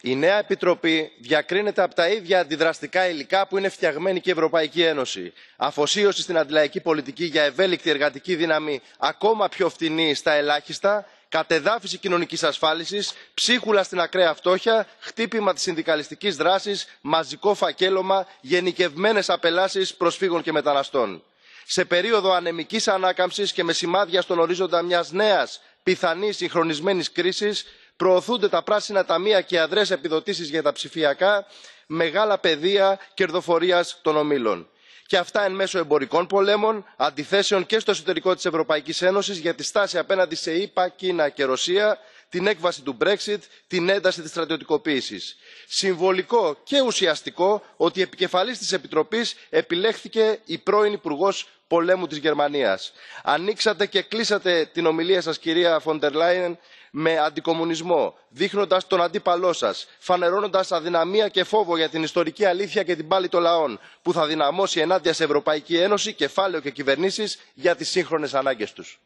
η νέα επιτροπή διακρίνεται από τα ίδια αντιδραστικά υλικά που είναι φτιαγμένη και η ευρωπαϊκή ένωση αφοσίωση στην αντιλαϊκή πολιτική για ευέλικτη εργατική δύναμη ακόμα πιο φτηνή στα ελάχιστα κατεδάφιση κοινωνικής ασφάλισης ψίχουλα στην ακραία φτώχεια χτύπημα της συνδικαλιστικής δράσης μαζικό φακέλωμα γενικευμένες απελάσεις προσφύγων και μεταναστών. σε περίοδο ανεμικής ανάκαμψης και με σημάδια στον ορίζοντα μιας νέας πιθανής συγχρονισμένης κρίσης προωθούνται τα πράσινα ταμεία και αδρές επιδοτήσεις για τα ψηφιακά μεγάλα πεδία κερδοφορίας των ομίλων. Και αυτά εν μέσω εμπορικών πολέμων αντιθέσεων και στο εσωτερικό της ευρωπαϊκής ένωσης για τη στάση απέναντι σε ηπα κίνα και ρωσία την έκβαση του brexit την ένταση της στρατιωτικοποίησης. συμβολικό και ουσιαστικό ότι επικεφαλής της επιτροπής επιλέχθηκε η πρώην υπουργός πολέμου της γερμανίας. ανοίξατε και κλείσατε την ομιλία σας κυρία von der leyen με αντικομουνισμό δείχνοντας τον αντίπαλό σας φανερώνοντας αδυναμία και φόβο για την ιστορική αλήθεια και την πάλη των λαών που θα δυναμώσει ενάντια σε ευρωπαϊκή ένωση κεφάλαιο και κυβερνήσεις για τις σύγχρονες ανάγκες τους.